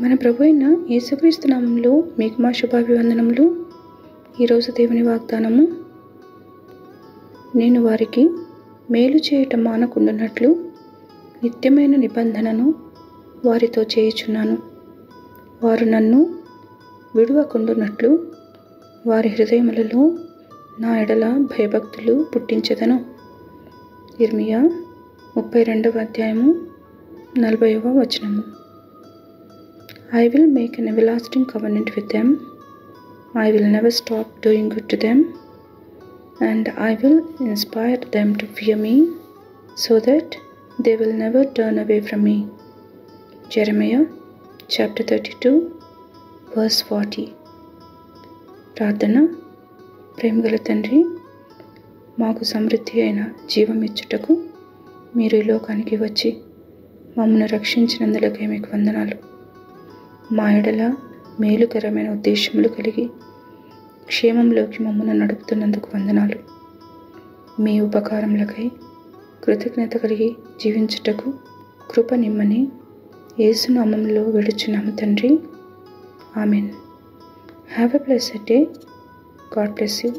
మన ప్రభు అయిన యేసుక్రీస్తు నామంలో మీకు మా శుభాభివందనములు. ఈరోజు దేవుని వాగ్దానము నేను వారికి మేలు చేయటం మానకుండానట్లు నిత్యమైన నిబంధనను వారితో చేయుచున్నాను. వారు నన్ను విడువకుండునట్లు వారి హృదయములలో నా ఎడల భయభక్తులు పుట్టించదను. ఇర్మియా ముప్పై రెండవ అధ్యాయము నలభైవ వచనము. I will make an everlasting covenant with them I will never stop doing good to them and I will inspire them to fear me so that they will never turn away from me Jeremiah chapter thirty two verse forty ప్రార్థన ప్రేమగల తండ్రి మాకు సమృద్ధి అయిన జీవం ఇచ్చుటకు మీరు ఈ లోకానికి వచ్చి మమ్మల్ని రక్షించినందులకే మీకు వందనాలు. మా ఎడల మేలుకరమైన ఉద్దేశములు కలిగి క్షేమంలోకి మమ్మల్ని నడుపుతున్నందుకు వందనాలు. మీ ఉపకారములకై కృతజ్ఞత కలిగి జీవించుటకు కృప నిమ్మని ఏసునామంలో వెడుచున్నాము తండ్రి. Amen. Have a blessed day God bless you